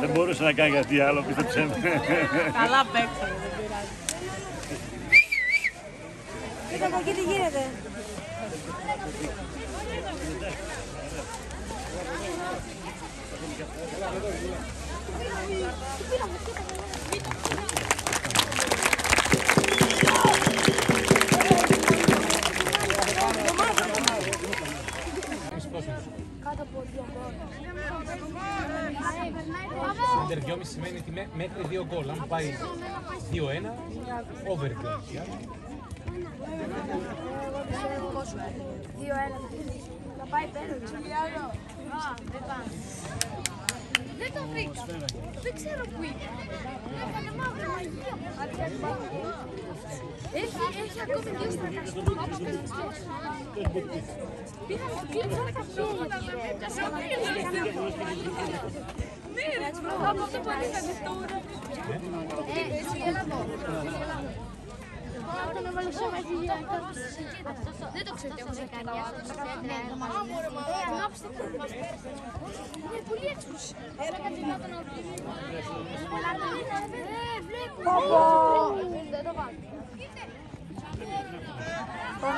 δεν μπορούσε να κάνει κάτι άλλο, πίστεψέ με. Καλά παίξανε, Καλακή τι γίνεται. Κάτω από δύο Under 2,5 σημαίνει ότι μέχρι 2 γκολ. Αν πάει 2-1, over 2 δικό σου Δύο ένα. Θα πάει πέρα. δεν πάει. Δεν το βρήκα. Δεν ξέρω που είναι. Έκανε. Έχει, έχει ακόμη δύο στρακαστούρα. Πήγαμε στο κλειπ σαν καφέ. Ναι, ρε, από το πολύ θα τώρα. Ε, σου γελαβώ εδώ. Αυτό να βάλω σώμα έχει για Δεν το ξέρετε όμως έχει κάνει. Ναι, ανάψτε το. Είναι πολύ έξωση. Έλα κάτι να τον Ε, βλέπω. Δεν το βάλω. Τον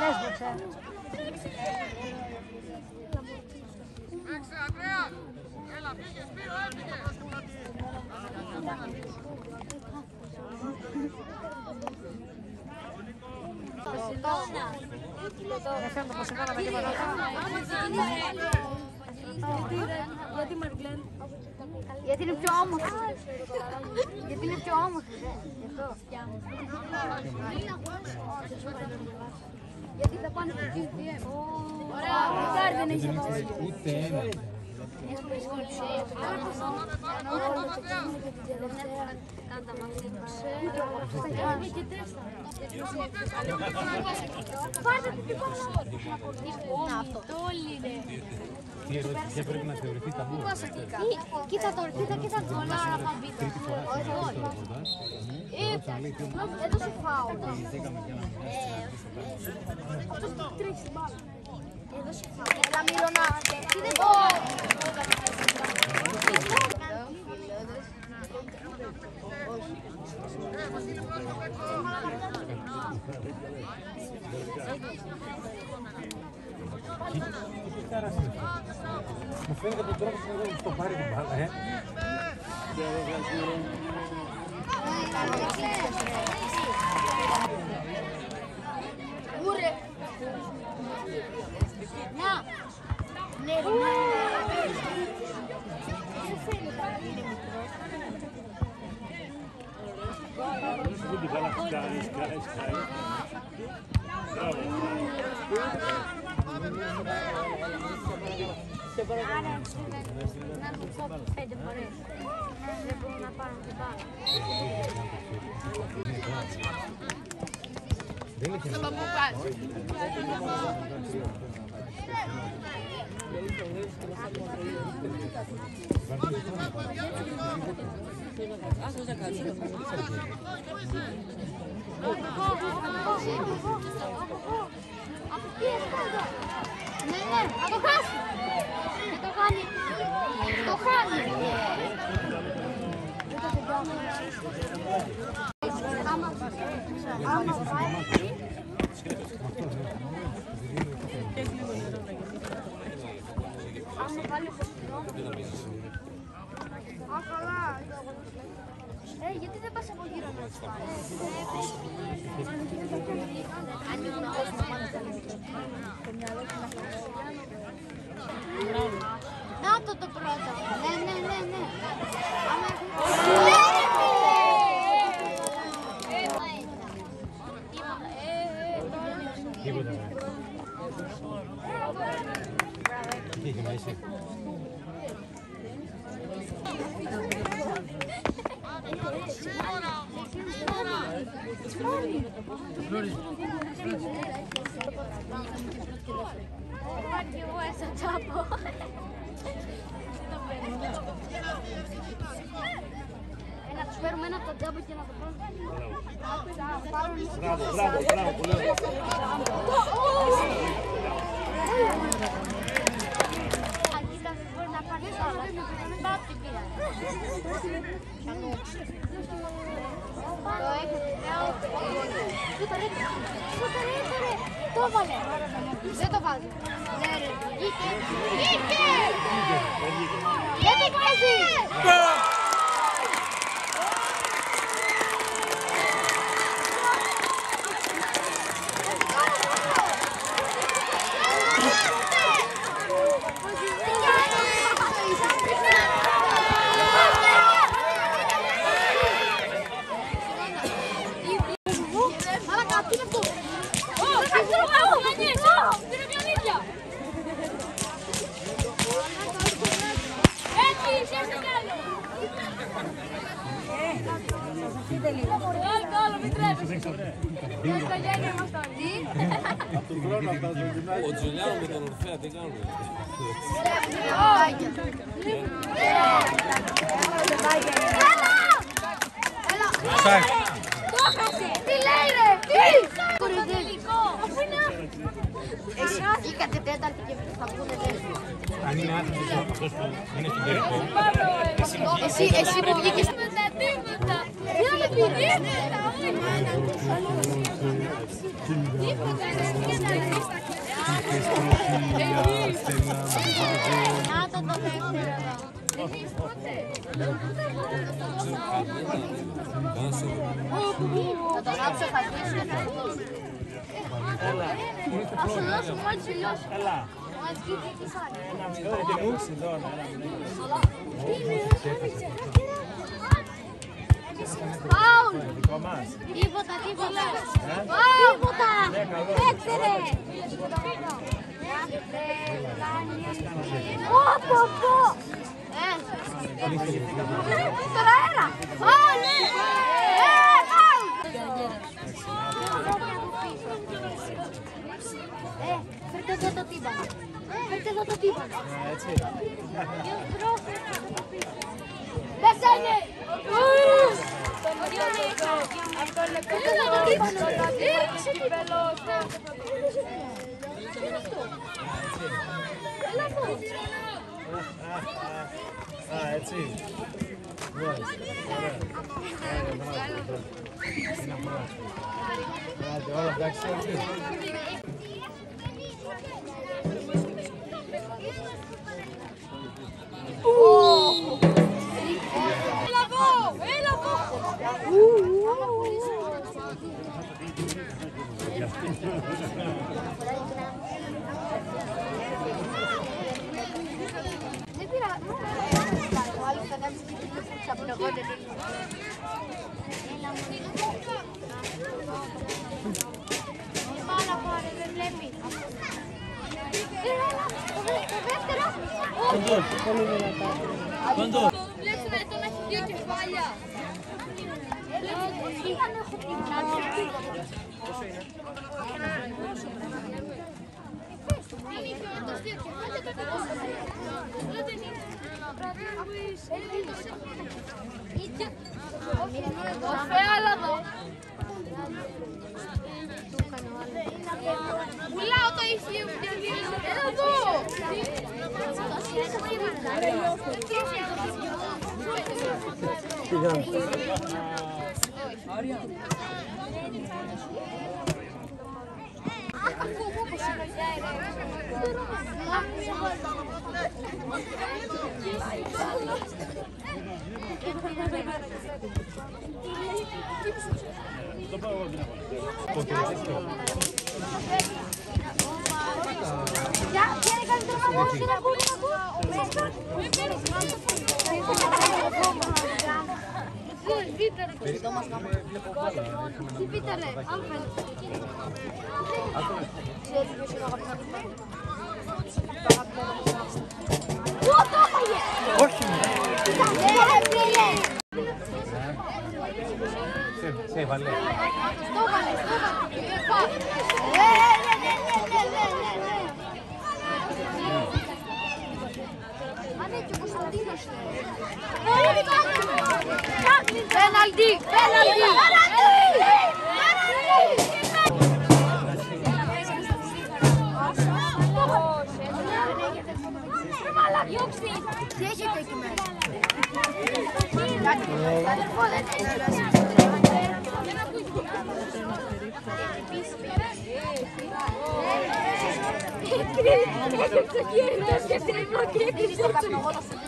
έσβοξε. Γιατί Μαριγκλέν. Γιατί είναι πιο όμορφη. Γιατί είναι πιο όμορφη. Γι' αυτό. Γιατί θα πάνε στο GTM. Ωραία, μακάρι δεν έχει πάει. Ούτε ένα. Τι ερώτηση, ποια πρέπει να θεωρηθεί ταμπού. Κοίτα τώρα, κοίτα, κοίτα το Λάρα Παμπίτα. Έδωσε φάουλ. Αυτός τρέχει στην μπάλα. Μου φαίνεται από τον τρόπο που δεν στο πάρει την μπάλα, ε. Ούρε. Να. Ναι, ρε. Δεν την καλά σκάει, σκάει, σκάει. Μπράβο. Να του πω πέντε φορές. Δεν μπορώ να πάρω την μπάλα. Δεν είναι Ναι, ναι, θα το χάσει. Δεν το κάνει. Το χάνει. Άμα, άμα πάει, άμα βάλει κοστινό. Α, καλά. Ε, γιατί δεν πας από γύρω να τους πάρεις. Ανοίγουν κόσμο μάλιστα. Το μυαλό του να Να το το πρώτο. Ναι, ναι, ναι, ναι. Άμα έχουμε... Ναι, ρε φίλε! Τίποτα. Ε, ε, τώρα- Τίποτα. Τι έχει να είσαι. Του Υπάρχει εγώ έσα τσάπο. Ε, να τους φέρουμε ένα από το τζάμπο και να το πάρουμε. Μπράβο, μπράβο, μπράβο, πολύ ωραία. Αν κοίτα, μπορεί να πάρεις όλα. Πάω από την πύρα. Το έχετε. Σούτερ, σούτερ, σούτερ. Το έβαλε. Δεν το βάζει. Ναι ρε. Βγήκε. Βγήκε. Δεν το βάζει. Μαλάκα, τι είναι αυτό. Έτσι, σέρτε κι άλλο. Άλλο, άλλο, μην τρέπεσαι. Οικογένεια μας τώρα. Τι? Ο Τζουλιάνο με τον Ορφέα τι κάνουν. Σάκ. Τι λέει ρε! Τι! Κορυδελικό! Αφού είναι Εσύ είχατε τέταρτη και θα πούνε τέταρτη. Αν είναι άθλητος αυτός που είναι στον τελικό, Εσύ, εσύ που βγήκες με τα τίποτα. Τι άλλο πήρε. Τίποτα. Να το το δεύτερο εδώ. Εμείς πότε. Θα το γράψω, θα κλείσω και θα το Θα σου δώσω μόλις τελειώσει. Έλα. Μόλις βγει τι σάρι. Τώρα και μουξι τώρα. Φάουλ! Δικό μας. Τίποτα, τίποτα. Τίποτα. Παίξε ρε. Πω, πω, πω. Ε. Τώρα ένα. Φάουλ, ναι. Ε, φάουλ. Ε, φέρτε εδώ το τύμπανο. Φέρτε εδώ το τύμπανο. Έτσι. Μέσα είναι! Αυτό είναι το το δε- το δεύτερο. Όχι. Βλέπουμε τον έχει δύο κεφάλια. Είχαν έχω την Πουλάω το ηχείο που διαδίδει. Έλα εδώ! Το πάω εγώ την έβαλα. Για, ποια είναι η καλύτερη μαγούλα, τι να ακούω, τι να ακούω. Βίτερ, τι βίτερ, ρε, αν φαίνεται. Ξέρεις ποιος είναι ο αγαπημένος μου. Το αγαπημένο μου. Πού το έφαγε! Όχι! Ρε φίλε! σε έβαλε. Το έβαλε, το έβαλε. Ε, ναι, ναι, ναι, ναι, ναι, ναι, ναι. Α, ναι, και ο Κωνσταντίνος. Πέναλτι, πέναλτι. Τι έχετε εκεί μέσα.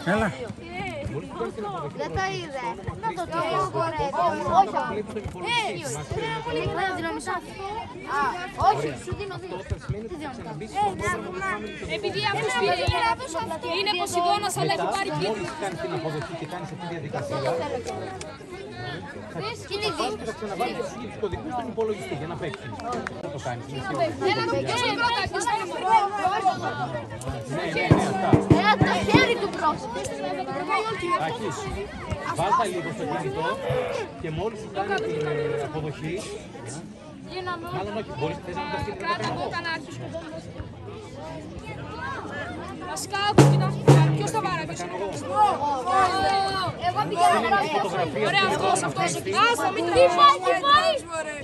Έλα. Δεν το είδε. Να το δει. Όχι. Ε, να δυναμισά. Α, όχι, σου δίνω δύο. Τι δίνω μετά. Επειδή αυτός πήρε είναι Ποσειδώνας αλλά έχει πάρει πίτι. Μόλις κάνεις την αποδοχή και κάνεις αυτή τη διαδικασία, Τι είναι δύο. θα ξαναβάλεις τους κωδικούς στον υπολογιστή για να παίξεις. Θα το κάνεις. είναι σίγουρο. Έλα να παίξω πρώτα και στο Ναι, ναι, ναι, αυτά. Ένα το χέρι του πρόσωπου. Άκης, βάλτα λίγο στο κινητό και μόλις σου κάνει την ε, αποδοχή, μάλλον όχι, μπορείς θες να τα στείλεις να Κράτα τα το κάνω. όταν άρχισε. Βασικά, από την αρχή. Ποιος θα πάρει πίσω. Εγώ πηγαίνω να Φωτογραφία Ωραία, του αυτός, να αυτός. παίξεις. Άστα, μην Τι τρέχεις. πάει, τι πάει.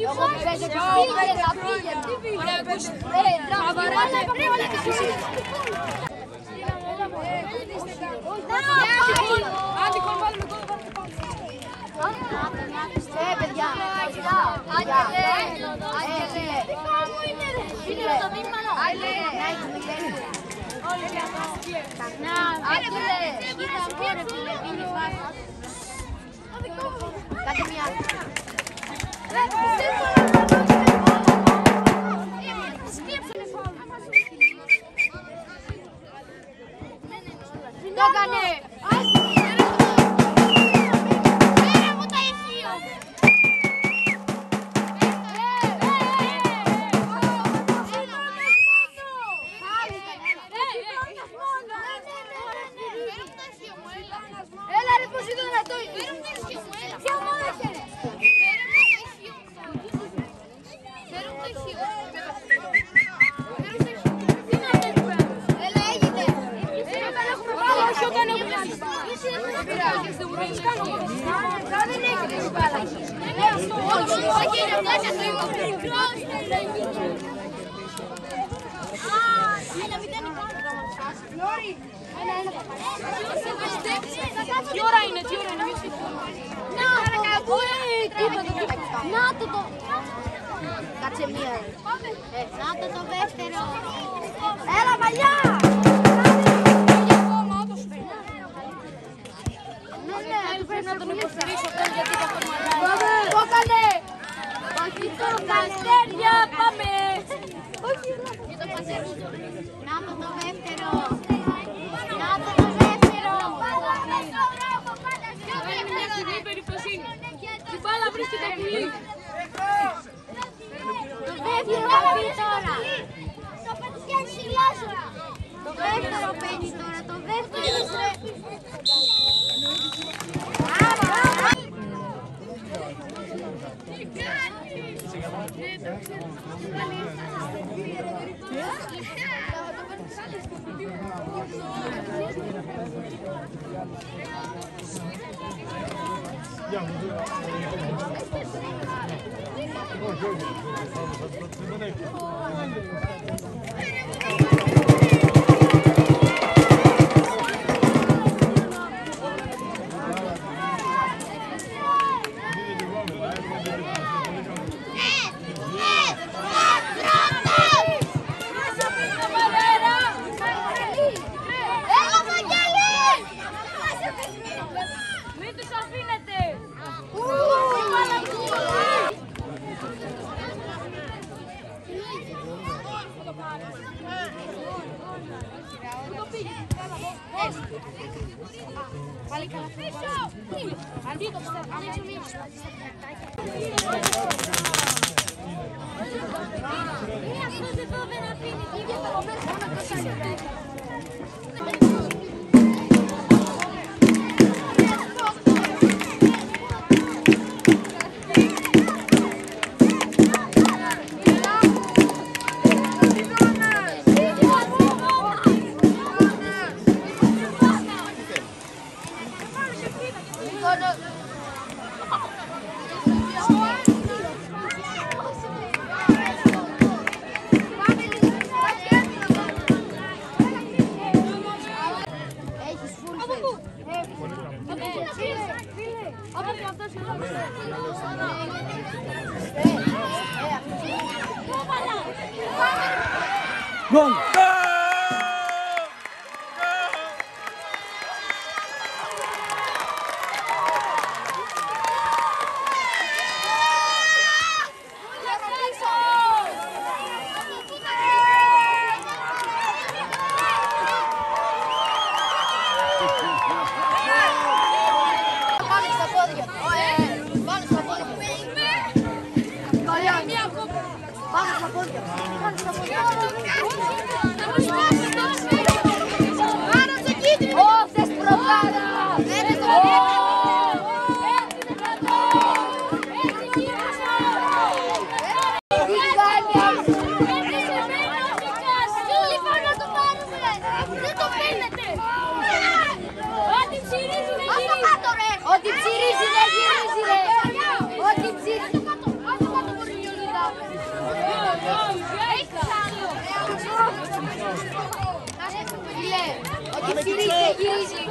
Εγώ παίζω και πήγαινα, πήγαινα. Ωραία, ακούστε. Ε, τραβηγόνα, έβαλα και εσύ. Άντικο, βάλουμε κόλλο. Ε, παιδιά, παιδιά, Άγγελε, Άγγελε. Φίλε, το δίμανο. Άγγελε, να έχεις Άγγελε, κοίτα μου ρε φίλε, είναι φάση. Κάντε μια. Το έκανε. দোকানে να το το δεύτερο Να το το δεύτερο Είναι μια στιγμή περιπτωσίνη. Την μπάλα βρίσκεται πουλή. Το δεύτερο θα πει τώρα. Το δεύτερο παίρνει τώρα, το δεύτερο. Έλα, Ό,τι ψυρίζει δεν γυρίζει ρε. Ό,τι ψυρίζει. Φίλε, ό,τι ψυρίζει δεν γυρίζει.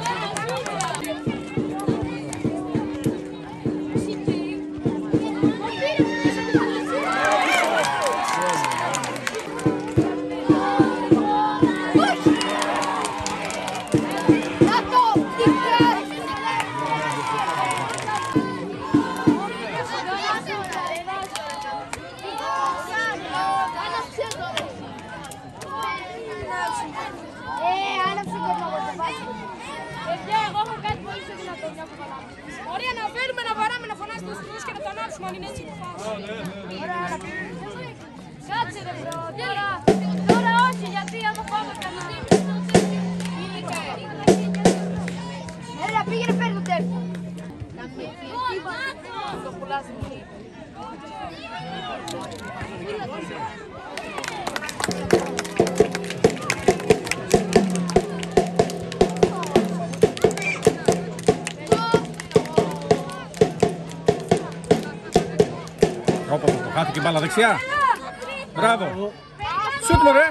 Χάθηκε μπάλα δεξιά. Μπράβο. Σούτ μωρέ.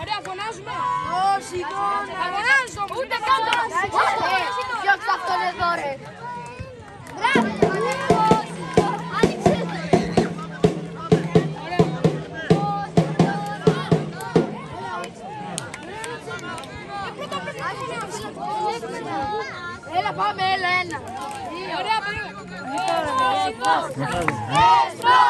Ωραία, φωνάζουμε. Όχι, φωνάζουμε. Ούτε καν το. Διώξτε αυτόν εδώ, ρε; Μπράβο. Response! Response!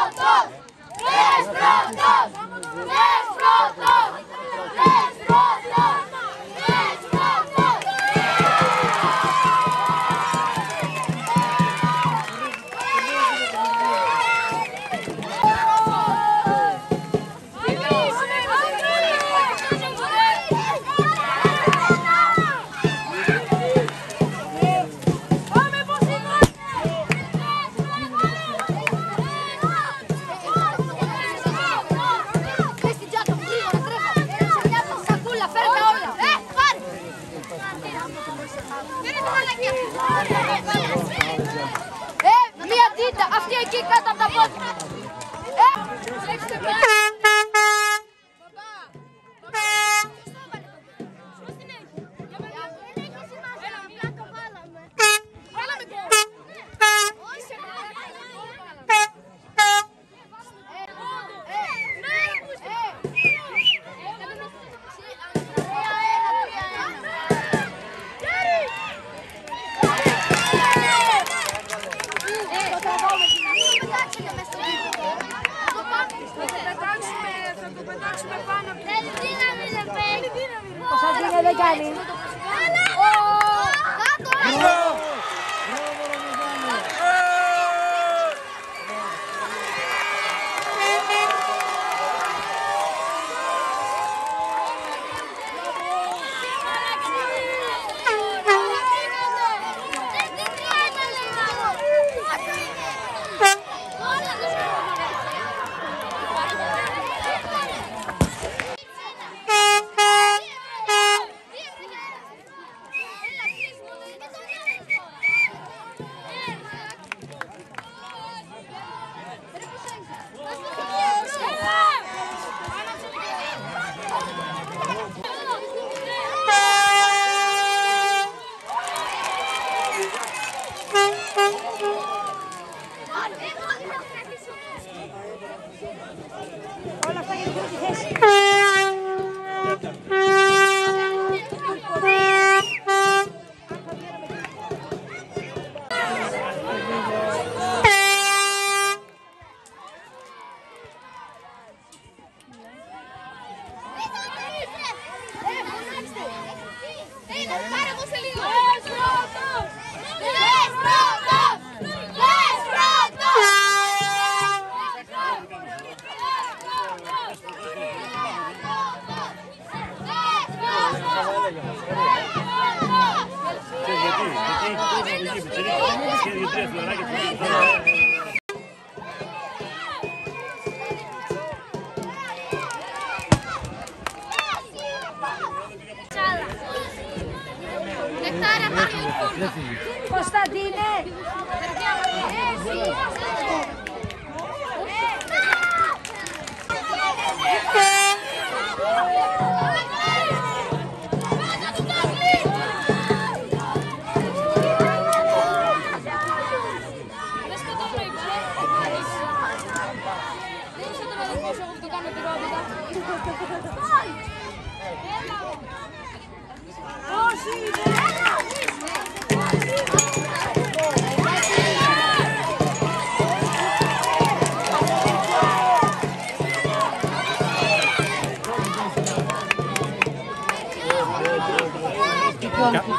Ξέρεις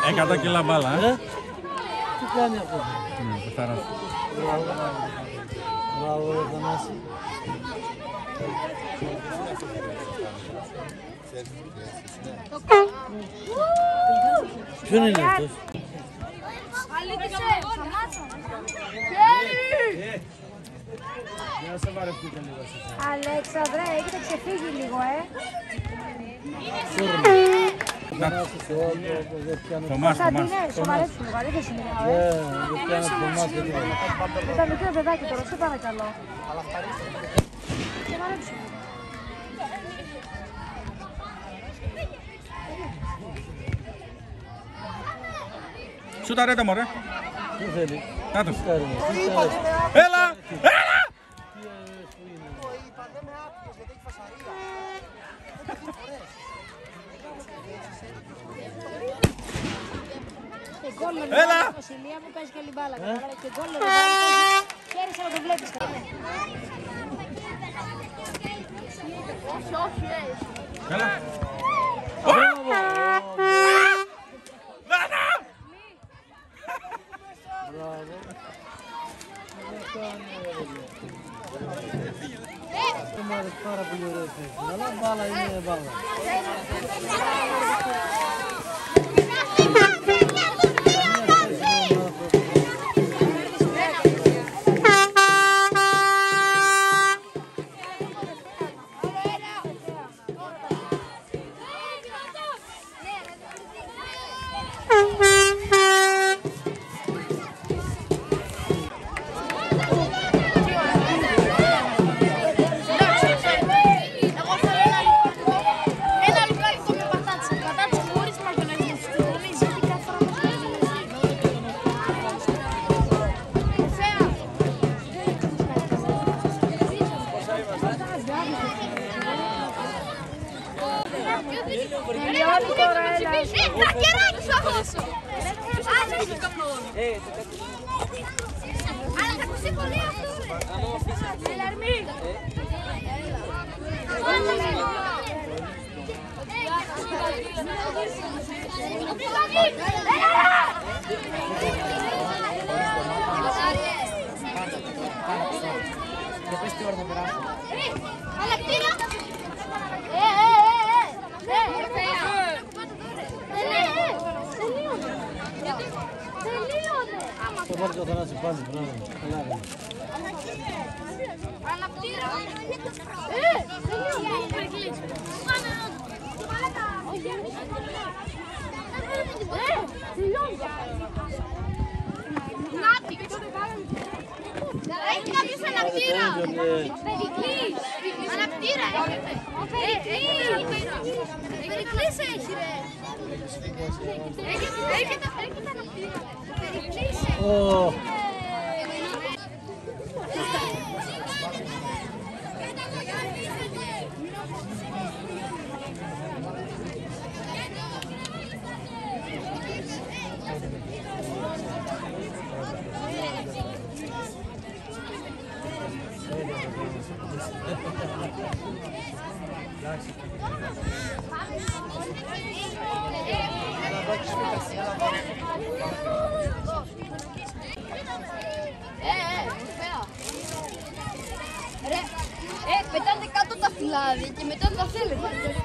Eh kata kila bala. Cukupnya apa? Hmm, besar. Bawa bawa nasi. Ποιον είναι αυτός; Αλέξανδρε, έχετε ξεφύγει λίγο, ε. Θανάση σε όλο, δεν πιάνω. Θωμάς, Θωμάς. Κωνσταντίνε, σοβαρέψου λίγο, αλήθεια σου μιλάω, ε. Δεν δεν πιάνω το μάτι τίποτα. Με τα μικρό παιδάκι τώρα, σε παρακαλώ. Σοβαρέψου λίγο. Σούτα ρε το μωρέ. Τι θέλει; Να το. Κάρι μου, τι θέλει; Έλα! Έλα! Και γκολ με Έλα! την Βασιλεία μου παίζει καλή μπάλα. κατάλαβες, Και γκολ με την μπάλα. Χαίρεσαι να το βλέπεις. Έλα! Δεν μου άρεσε πάρα πολύ ωραία θέση. Αλλά μπάλα είναι Περικλής! Αναπτήρα έχετε! Ο Περικλής! Περικλής έχει ρε! Έχετε αναπτήρα! Περικλής έχει! Thank you. Ε, πετάνε κάτω τα φυλάδια και μετά τα θέλετε.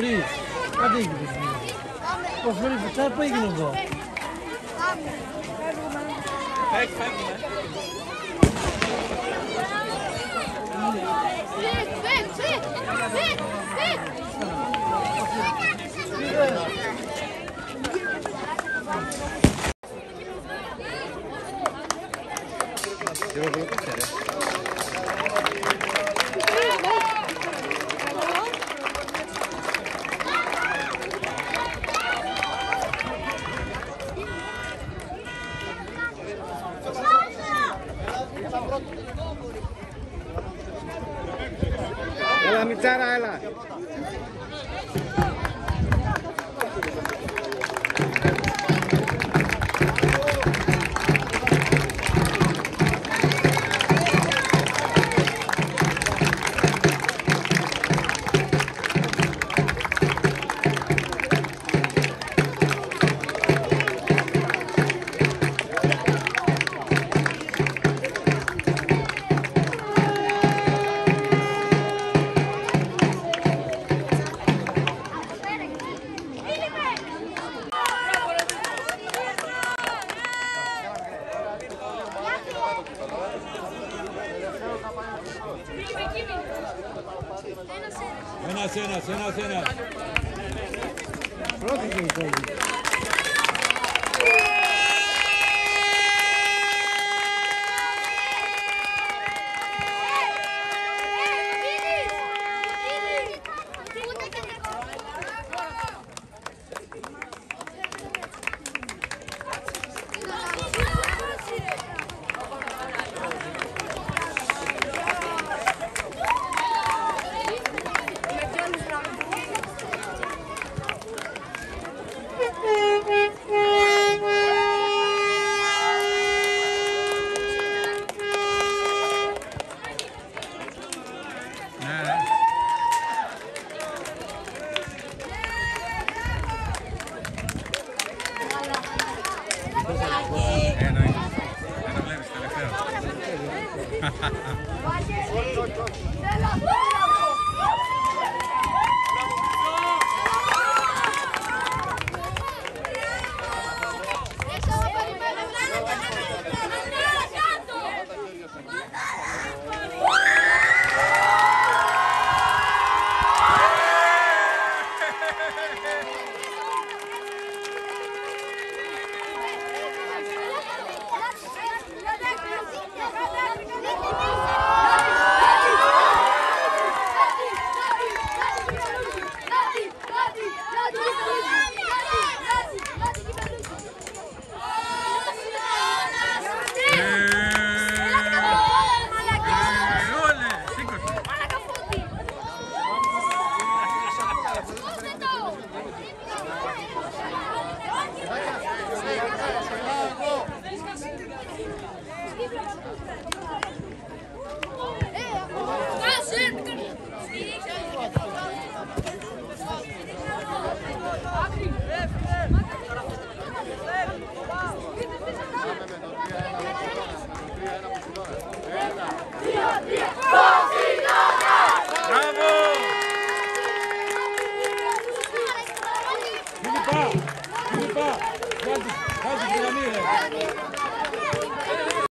Floriz. Cadê que O Floriz está para ir no gol. Pega, pega, vem, vem!